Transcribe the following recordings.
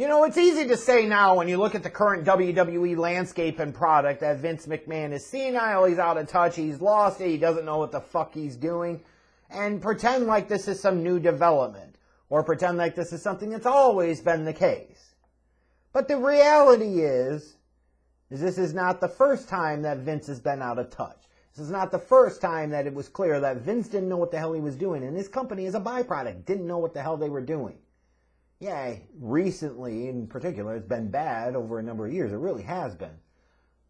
You know, it's easy to say now when you look at the current WWE landscape and product that Vince McMahon is senile, he's out of touch, he's lost it, he doesn't know what the fuck he's doing, and pretend like this is some new development, or pretend like this is something that's always been the case. But the reality is, is this is not the first time that Vince has been out of touch. This is not the first time that it was clear that Vince didn't know what the hell he was doing, and his company as a byproduct didn't know what the hell they were doing. Yeah, recently in particular, it's been bad over a number of years. It really has been.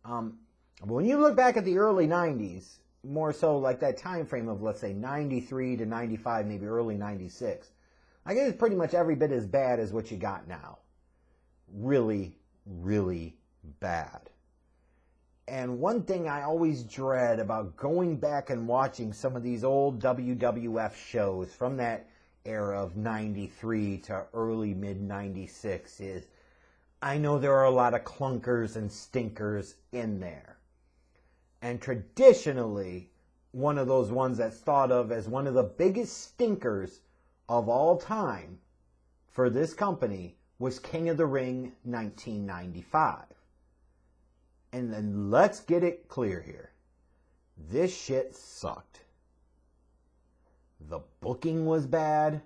Um, but when you look back at the early 90s, more so like that time frame of, let's say, 93 to 95, maybe early 96, I guess it's pretty much every bit as bad as what you got now. Really, really bad. And one thing I always dread about going back and watching some of these old WWF shows from that era of 93 to early mid 96 is I know there are a lot of clunkers and stinkers in there. And traditionally, one of those ones that's thought of as one of the biggest stinkers of all time for this company was King of the Ring 1995. And then let's get it clear here. This shit sucked. The booking was bad.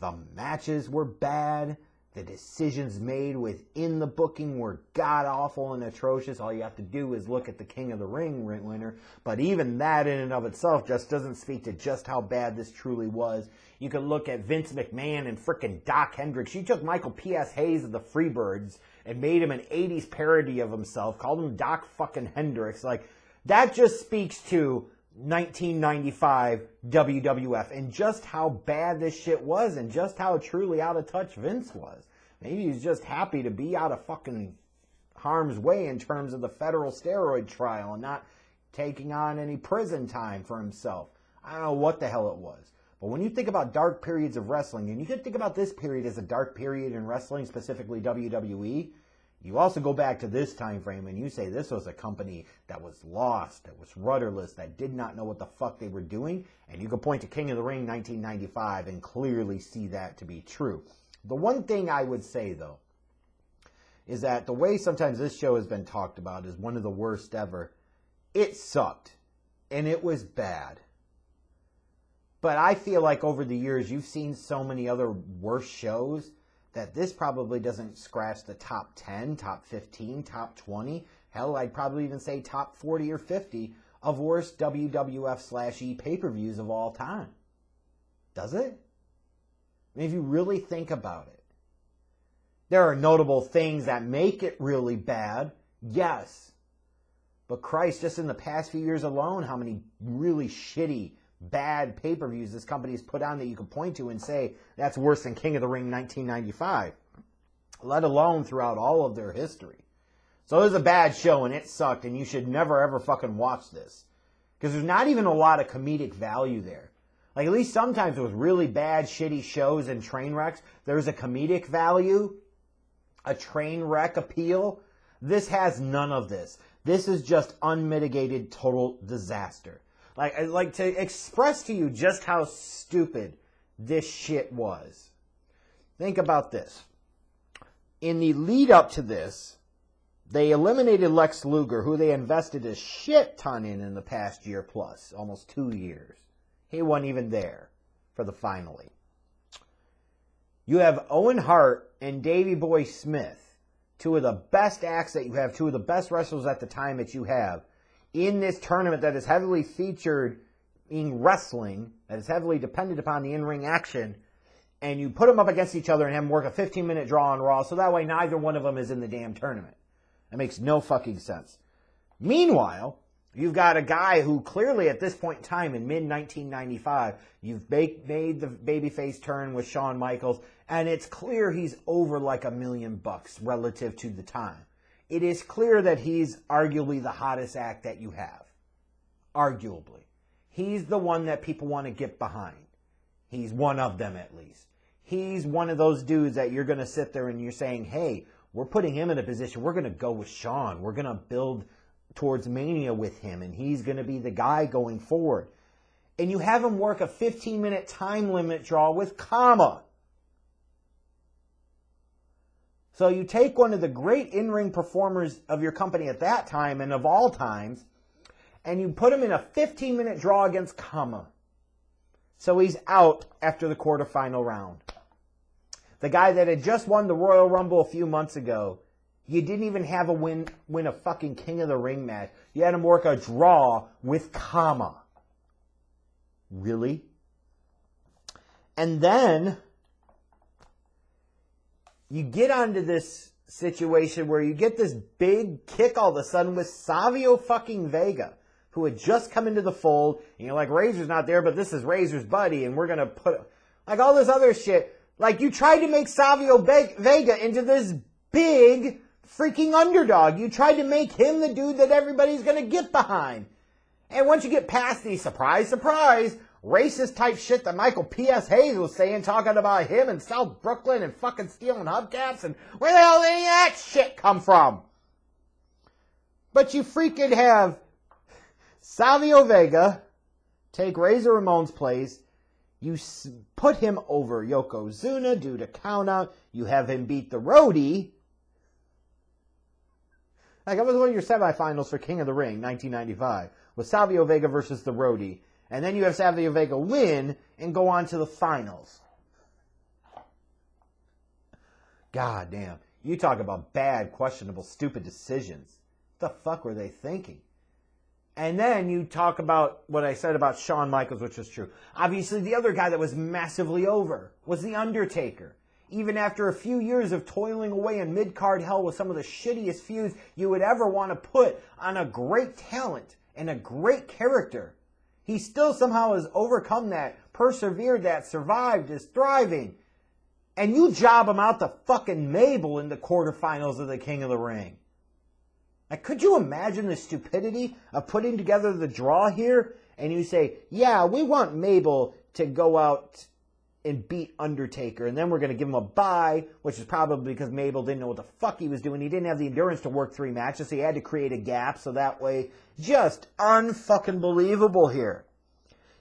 The matches were bad. The decisions made within the booking were god awful and atrocious. All you have to do is look at the King of the Ring winner. But even that in and of itself just doesn't speak to just how bad this truly was. You could look at Vince McMahon and frickin' Doc Hendrix. You took Michael P.S. Hayes of the Freebirds and made him an 80s parody of himself, called him Doc fucking Hendrix. Like, that just speaks to 1995 WWF and just how bad this shit was and just how truly out of touch Vince was. Maybe he's just happy to be out of fucking harm's way in terms of the federal steroid trial and not taking on any prison time for himself. I don't know what the hell it was. But when you think about dark periods of wrestling, and you can think about this period as a dark period in wrestling, specifically WWE, you also go back to this time frame and you say this was a company that was lost, that was rudderless, that did not know what the fuck they were doing, and you could point to King of the Ring 1995 and clearly see that to be true. The one thing I would say though is that the way sometimes this show has been talked about is one of the worst ever. It sucked and it was bad. But I feel like over the years you've seen so many other worse shows that this probably doesn't scratch the top 10, top 15, top 20. Hell, I'd probably even say top 40 or 50 of worst WWF slash E pay per views of all time. Does it? I mean, if you really think about it, there are notable things that make it really bad, yes. But Christ, just in the past few years alone, how many really shitty bad pay per views this company has put on that you can point to and say that's worse than King of the Ring 1995, let alone throughout all of their history. So it was a bad show and it sucked, and you should never ever fucking watch this. Because there's not even a lot of comedic value there. Like, at least sometimes with really bad, shitty shows and train wrecks, there's a comedic value, a train wreck appeal. This has none of this. This is just unmitigated total disaster. Like, like to express to you just how stupid this shit was. Think about this. In the lead up to this, they eliminated Lex Luger, who they invested a shit ton in in the past year plus, almost two years. He wasn't even there for the finale. You have Owen Hart and Davey Boy Smith, two of the best acts that you have, two of the best wrestlers at the time that you have, in this tournament that is heavily featured in wrestling, that is heavily dependent upon the in-ring action, and you put them up against each other and have them work a 15-minute draw on Raw, so that way neither one of them is in the damn tournament. That makes no fucking sense. Meanwhile, you've got a guy who clearly at this point in time in mid 1995, you've made the babyface turn with Shawn Michaels, and it's clear he's over like a million bucks relative to the time it is clear that he's arguably the hottest act that you have. Arguably. He's the one that people want to get behind. He's one of them at least. He's one of those dudes that you're going to sit there and you're saying, hey, we're putting him in a position. We're going to go with Shawn. We're going to build towards Mania with him, and he's going to be the guy going forward. And you have him work a 15 minute time limit draw with Kama. So you take one of the great in-ring performers of your company at that time and of all times, and you put him in a 15-minute draw against Kama. So he's out after the quarterfinal round. The guy that had just won the Royal Rumble a few months ago, you didn't even have a win win a fucking King of the Ring match. You had him work a draw with Kama. Really? And then you get onto this situation where you get this big kick all of a sudden with Savio fucking Vega, who had just come into the fold, and you're like, Razor's not there, but this is Razor's buddy, and we're gonna put, like all this other shit. Like you tried to make Savio Vega into this big freaking underdog. You tried to make him the dude that everybody's gonna get behind. And once you get past the surprise, surprise, racist type shit that Michael P.S. Hayes was saying, talking about him and South Brooklyn and fucking stealing hubcaps, and where the hell did that shit come from? But you freaking have Savio Vega take Razor Ramon's place. You put him over Yokozuna due to countout. You have him beat the roadie. Like, that was one of your semifinals for King of the Ring, 1995, with Savio Vega versus the roadie. And then you have Savio Vega win and go on to the finals. God damn. You talk about bad, questionable, stupid decisions. What the fuck were they thinking? And then you talk about what I said about Shawn Michaels, which was true. Obviously, the other guy that was massively over was The Undertaker. Even after a few years of toiling away in mid card hell with some of the shittiest feuds you would ever want to put on a great talent and a great character, he still somehow has overcome that, persevered that, survived, is thriving. And you job him out to fucking Mabel in the quarterfinals of the King of the Ring. Like, could you imagine the stupidity of putting together the draw here? And you say, yeah, we want Mabel to go out and beat Undertaker. And then we're going to give him a bye, which is probably because Mabel didn't know what the fuck he was doing. He didn't have the endurance to work three matches, so he had to create a gap so that way, just unfucking believable here.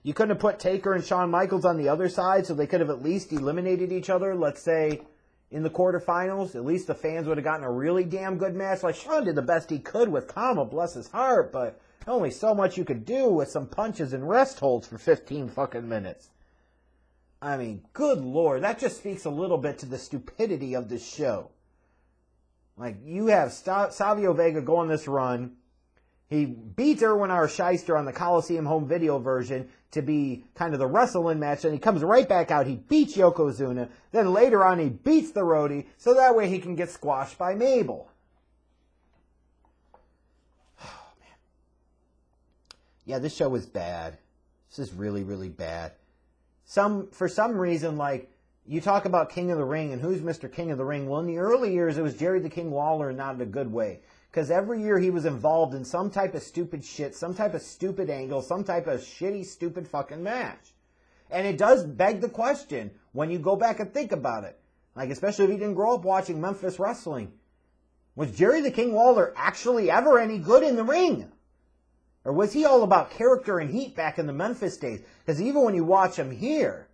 You couldn't have put Taker and Shawn Michaels on the other side so they could have at least eliminated each other, let's say, in the quarterfinals. At least the fans would have gotten a really damn good match. Like, Shawn did the best he could with Kama, bless his heart, but only so much you could do with some punches and rest holds for 15 fucking minutes. I mean, good lord, that just speaks a little bit to the stupidity of this show. Like, you have Savio Vega go on this run. He beats Irwin R. Schyster on the Coliseum home video version to be kind of the wrestling match, and he comes right back out. He beats Yokozuna. Then later on, he beats the roadie, so that way he can get squashed by Mabel. Oh, man. Yeah, this show is bad. This is really, really bad some for some reason like you talk about King of the Ring and who's Mr. King of the Ring. Well, in the early years, it was Jerry the King Lawler, not in a good way. Because every year he was involved in some type of stupid shit, some type of stupid angle, some type of shitty, stupid fucking match. And it does beg the question when you go back and think about it. Like, especially if you didn't grow up watching Memphis wrestling. Was Jerry the King Lawler actually ever any good in the ring? Or was he all about character and heat back in the Memphis days? Because even when you watch him here,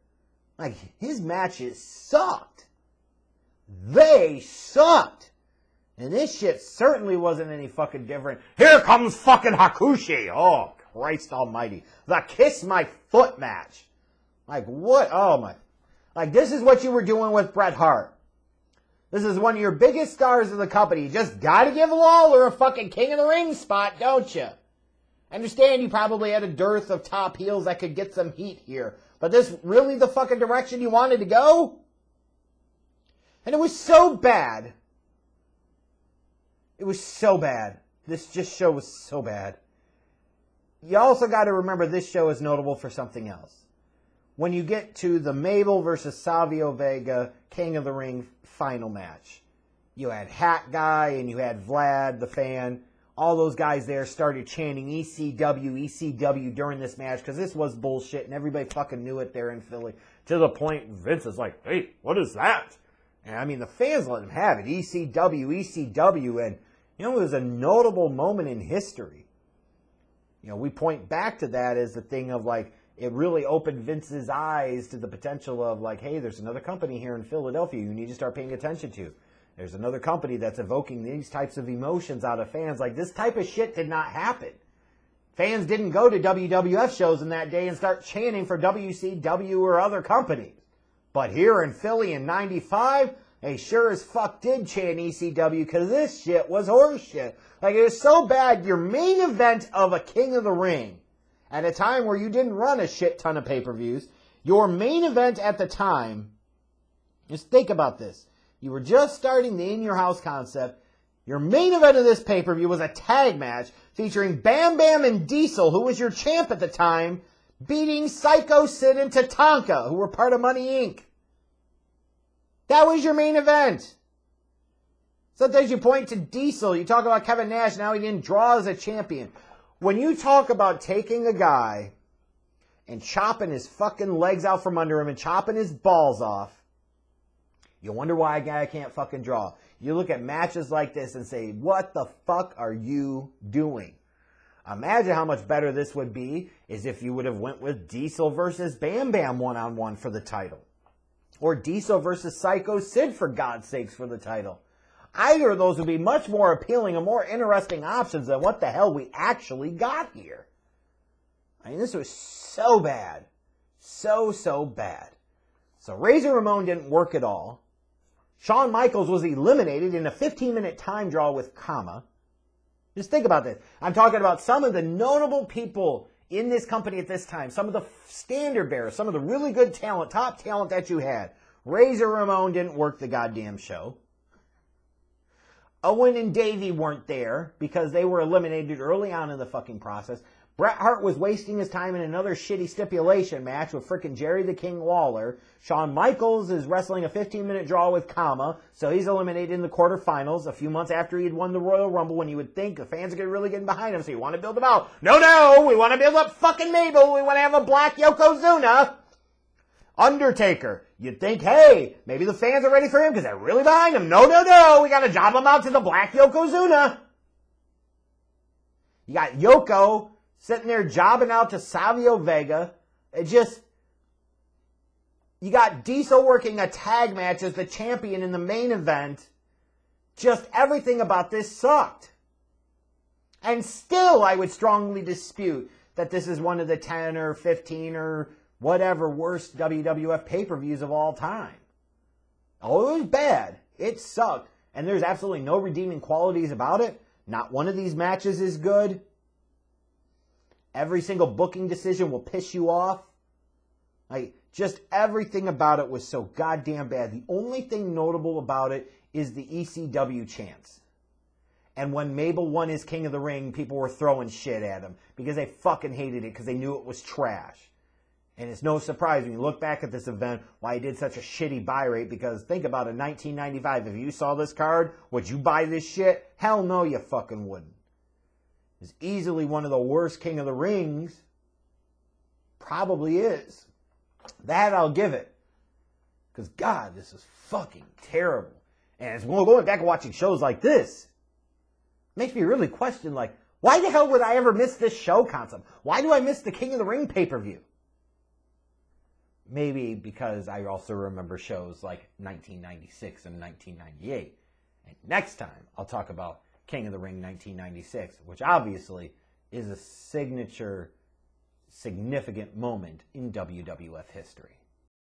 like his matches sucked. They sucked. And this shit certainly wasn't any fucking different. Here comes fucking Hakushi. Oh, Christ almighty. The kiss my foot match. Like what? Oh my. Like this is what you were doing with Bret Hart. This is one of your biggest stars of the company. You just gotta give Lawler a fucking king of the ring spot, don't you? I understand you probably had a dearth of top heels that could get some heat here. But this really the fucking direction you wanted to go? And it was so bad. It was so bad. This just show was so bad. You also got to remember this show is notable for something else. When you get to the Mabel versus Savio Vega King of the Ring final match, you had Hat Guy and you had Vlad the fan all those guys there started chanting ECW, ECW during this match because this was bullshit and everybody fucking knew it there in Philly. To the point Vince is like, hey, what is that? And I mean, the fans let him have it. ECW, ECW. And, you know, it was a notable moment in history. You know, we point back to that as the thing of like, it really opened Vince's eyes to the potential of like, hey, there's another company here in Philadelphia you need to start paying attention to. There's another company that's evoking these types of emotions out of fans. Like this type of shit did not happen. Fans didn't go to WWF shows in that day and start chanting for WCW or other companies. But here in Philly in 95, they sure as fuck did chant ECW because this shit was horseshit. Like it was so bad, your main event of a King of the Ring, at a time where you didn't run a shit ton of pay-per-views, your main event at the time, just think about this. You were just starting the In Your House concept. Your main event of this pay-per-view was a tag match featuring Bam Bam and Diesel, who was your champ at the time, beating Psycho Sid and Tatanka, who were part of Money Inc. That was your main event. Sometimes you point to Diesel, you talk about Kevin Nash, now he didn't draw as a champion. When you talk about taking a guy and chopping his fucking legs out from under him and chopping his balls off, you wonder why a guy can't fucking draw. You look at matches like this and say, what the fuck are you doing? Imagine how much better this would be is if you would have went with Diesel versus Bam Bam one on one for the title. Or Diesel versus Psycho Sid for God's sakes for the title. Either of those would be much more appealing and more interesting options than what the hell we actually got here. I mean, this was so bad. So, so bad. So Razor Ramon didn't work at all. Shawn Michaels was eliminated in a 15 minute time draw with Kama. Just think about this. I'm talking about some of the notable people in this company at this time, some of the standard bearers, some of the really good talent, top talent that you had. Razor Ramon didn't work the goddamn show. Owen and Davey weren't there because they were eliminated early on in the fucking process. Bret Hart was wasting his time in another shitty stipulation match with frickin' Jerry the King Lawler. Shawn Michaels is wrestling a 15 minute draw with Kama, so he's eliminated in the quarterfinals a few months after he had won the Royal Rumble when you would think the fans are really getting behind him, so you want to build him out. No, no, we want to build up fucking Mabel, we want to have a black Yokozuna. Undertaker. You'd think, hey, maybe the fans are ready for him because they're really behind him. No, no, no, we got to job him out to the black Yokozuna. You got Yoko sitting there jobbing out to Savio Vega. It just, you got Diesel working a tag match as the champion in the main event. Just everything about this sucked. And still, I would strongly dispute that this is one of the 10 or 15 or whatever worst WWF pay per views of all time. Oh, it was bad. It sucked. And there's absolutely no redeeming qualities about it. Not one of these matches is good. Every single booking decision will piss you off. Like, just everything about it was so goddamn bad. The only thing notable about it is the ECW chance. And when Mabel won his King of the Ring, people were throwing shit at him because they fucking hated it because they knew it was trash. And it's no surprise when you look back at this event why he did such a shitty buy rate because think about it, 1995, if you saw this card, would you buy this shit? Hell no, you fucking wouldn't is easily one of the worst King of the Rings. Probably is. That I'll give it. Because, God, this is fucking terrible. And as well, going back and watching shows like this, makes me really question, like, why the hell would I ever miss this show concept? Why do I miss the King of the Ring pay per view? Maybe because I also remember shows like 1996 and 1998. And next time, I'll talk about King of the Ring 1996, which obviously is a signature, significant moment in WWF history.